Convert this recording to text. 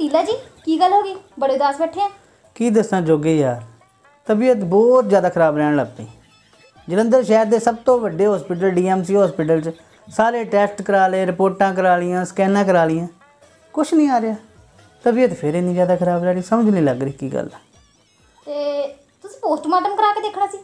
ਤੀਲਾ ਜੀ ਕੀ ਗੱਲ ਹੋ ਗਈ? ਬੜੇ ਉਦਾਸ ਬੈਠੇ ਆ। ਕੀ ਦੱਸਾਂ ਜੋਗੇ ਯਾਰ ਤਬੀਅਤ ਬਹੁਤ ਜ਼ਿਆਦਾ ਖਰਾਬ ਰਹਿਣ ਲੱਗ ਪਈ। ਜਲੰਧਰ ਸ਼ਹਿਰ ਦੇ ਸਭ ਤੋਂ ਵੱਡੇ ਹਸਪੀਟਲ ਡੀਐਮਸੀ ਹਸਪੀਟਲ 'ਚ ਸਾਰੇ ਟੈਸਟ ਕਰਾ ਲਏ ਰਿਪੋਰਟਾਂ ਕਰਾ ਲਈਆਂ ਸਕੈਨਾਂ ਕਰਾ ਲਈਆਂ। ਕੁਝ ਨਹੀਂ ਆ ਰਿਹਾ। ਤਬੀਅਤ ਫਿਰ ਇੰਨੀ ਜ਼ਿਆਦਾ ਖਰਾਬ ਰਹਿ ਰਹੀ ਸਮਝ ਨਹੀਂ ਲੱਗ ਰਹੀ ਕੀ ਗੱਲ ਆ। ਤੇ ਤੁਸੀਂ ਪੋਸਟਮਾਰਟਮ ਕਰਾ ਕੇ ਦੇਖਣਾ ਸੀ?